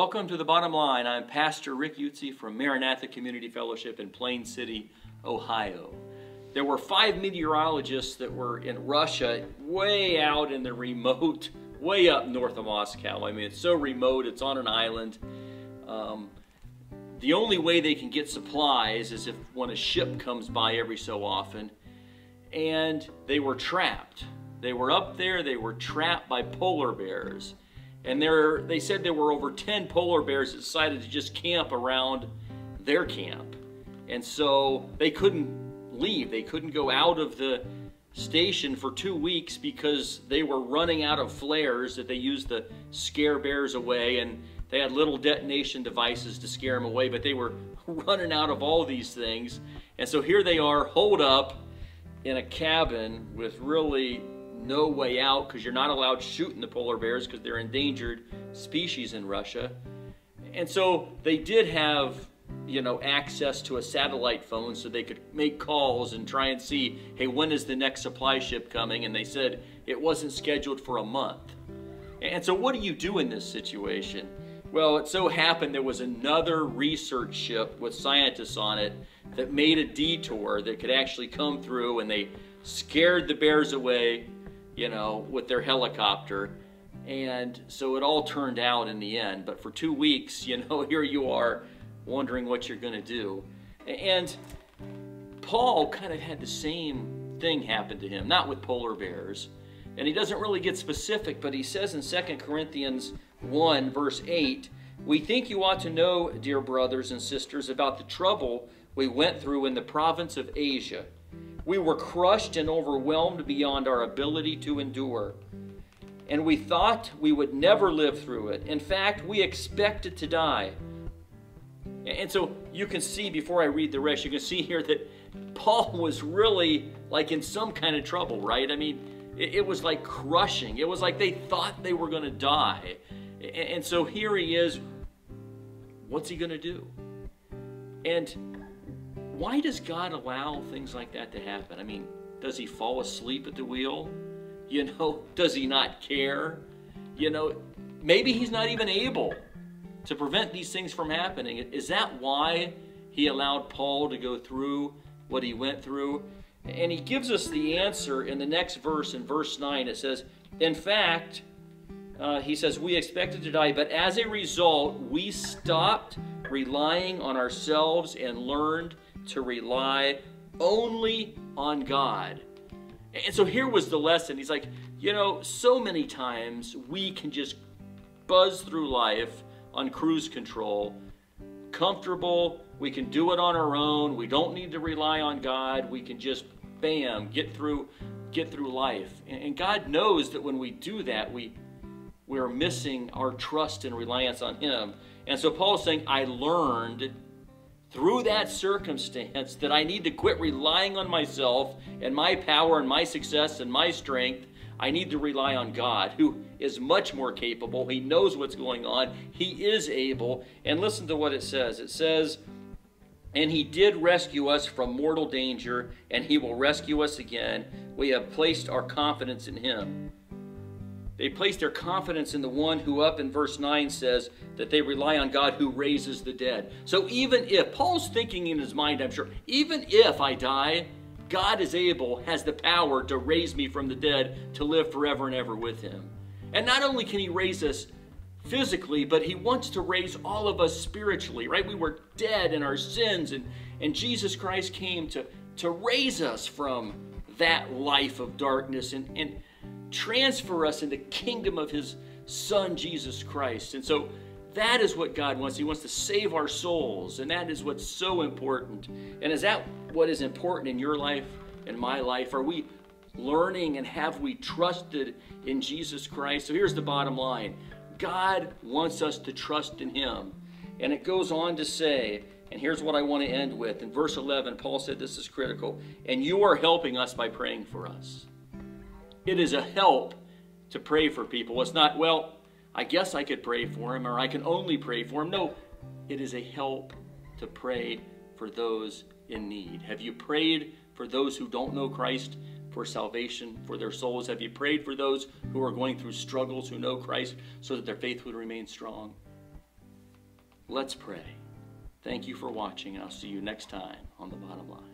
Welcome to the bottom line. I'm Pastor Rick Yutzy from Maranatha Community Fellowship in Plain City, Ohio. There were five meteorologists that were in Russia, way out in the remote, way up north of Moscow. I mean, it's so remote, it's on an island. Um, the only way they can get supplies is if when a ship comes by every so often. And they were trapped. They were up there, they were trapped by polar bears. And there, they said there were over 10 polar bears that decided to just camp around their camp. And so they couldn't leave. They couldn't go out of the station for two weeks because they were running out of flares that they used to scare bears away. And they had little detonation devices to scare them away, but they were running out of all these things. And so here they are, holed up in a cabin with really no way out because you're not allowed shooting the polar bears because they're endangered species in Russia. And so they did have, you know, access to a satellite phone so they could make calls and try and see, hey, when is the next supply ship coming? And they said it wasn't scheduled for a month. And so what do you do in this situation? Well, it so happened there was another research ship with scientists on it that made a detour that could actually come through and they scared the bears away you know, with their helicopter. And so it all turned out in the end. But for two weeks, you know, here you are wondering what you're going to do. And Paul kind of had the same thing happen to him, not with polar bears. And he doesn't really get specific, but he says in 2 Corinthians 1, verse 8, We think you ought to know, dear brothers and sisters, about the trouble we went through in the province of Asia we were crushed and overwhelmed beyond our ability to endure. And we thought we would never live through it. In fact, we expected to die. And so you can see, before I read the rest, you can see here that Paul was really like in some kind of trouble, right? I mean, it, was like crushing. It was like they thought they were going to die. And so here he is. What's he going to do? And why does God allow things like that to happen? I mean, does he fall asleep at the wheel? You know, does he not care? You know, maybe he's not even able to prevent these things from happening. Is that why he allowed Paul to go through what he went through? And he gives us the answer in the next verse, in verse 9. It says, In fact, uh, he says, We expected to die, but as a result, we stopped relying on ourselves and learned to rely only on God. And so here was the lesson. He's like, you know, so many times we can just buzz through life on cruise control, comfortable. We can do it on our own. We don't need to rely on God. We can just bam, get through get through life. And God knows that when we do that, we we're missing our trust and reliance on him. And so Paul's saying, I learned through that circumstance that I need to quit relying on myself and my power and my success and my strength. I need to rely on God, who is much more capable. He knows what's going on, He is able. And listen to what it says it says, And He did rescue us from mortal danger, and He will rescue us again. We have placed our confidence in Him. They place their confidence in the one who, up in verse 9, says that they rely on God who raises the dead. So even if, Paul's thinking in his mind, I'm sure, even if I die, God is able, has the power to raise me from the dead to live forever and ever with him. And not only can he raise us physically, but he wants to raise all of us spiritually, right? We were dead in our sins, and, and Jesus Christ came to, to raise us from that life of darkness. And, and transfer us in the kingdom of his son Jesus Christ. And so that is what God wants. He wants to save our souls, and that is what's so important. And is that what is important in your life and my life? Are we learning and have we trusted in Jesus Christ? So here's the bottom line God wants us to trust in Him. And it goes on to say, and here's what I want to end with. In verse 11, Paul said this is critical. And you are helping us by praying for us. It is a help to pray for people. It's not, well, I guess I could pray for him or I can only pray for him. No, it is a help to pray for those in need. Have you prayed for those who don't know Christ for salvation for their souls? Have you prayed for those who are going through struggles who know Christ so that their faith would remain strong? Let's pray. Thank you for watching, and I'll see you next time on The Bottom Line.